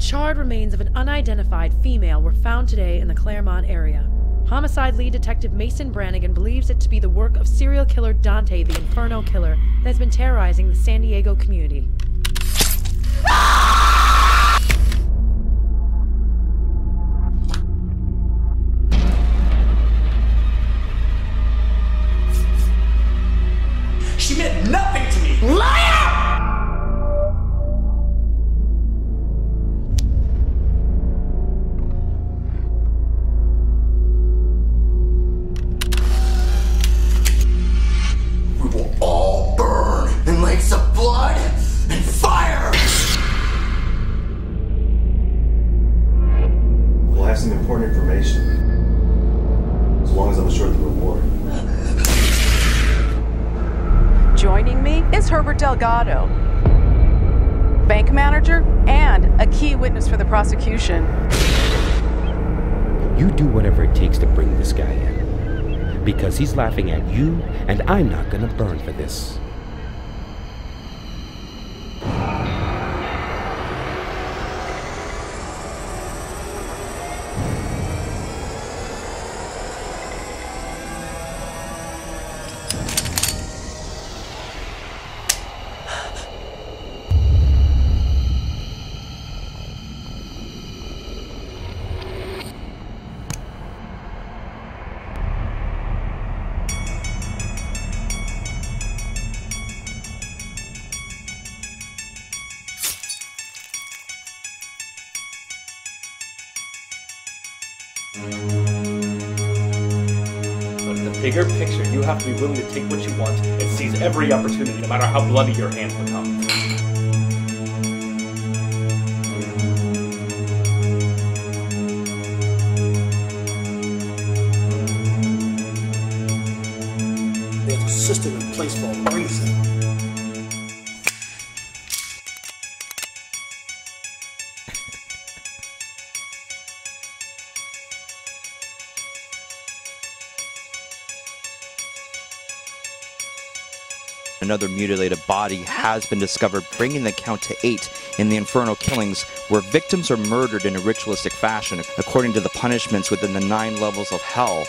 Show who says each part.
Speaker 1: Charred remains of an unidentified female were found today in the Clairemont area. Homicide lead detective Mason Brannigan believes it to be the work of serial killer Dante the Inferno Killer that has been terrorizing the San Diego community.
Speaker 2: Some important information. As long as I'm assured the reward.
Speaker 3: Joining me is Herbert Delgado, bank manager and a key witness for the prosecution.
Speaker 4: You do whatever it takes to bring this guy in. Because he's laughing at you, and I'm not gonna burn for this.
Speaker 5: But in the bigger picture, you have to be willing to take what you want and seize every opportunity, no matter how bloody your hands become.
Speaker 6: There's a system in place for a reason.
Speaker 7: Another mutilated body has been discovered, bringing the count to eight in the Inferno killings, where victims are murdered in a ritualistic fashion according to the punishments within the nine levels of hell.